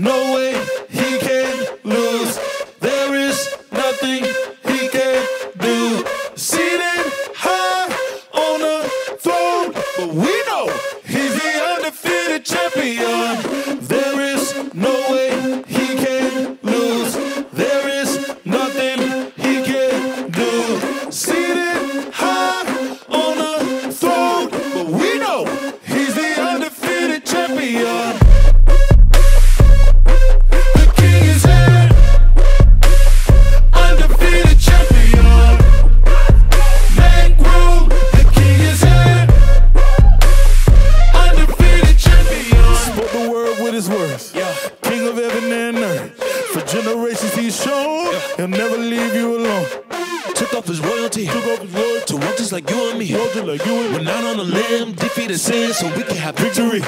no way. Yeah. King of heaven and earth. For generations he's shown, yeah. he'll never leave you alone. Took off his royalty. Took off his royalty. To walk just like you and me. Walk like you and me. We're not on a limb, defeated sin, so we can have victory.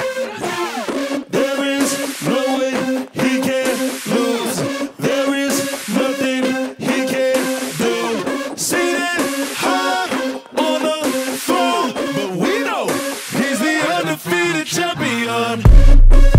There is no way he can lose. There is nothing he can do. Seated high on the throne, but we know he's the undefeated champion.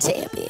champion.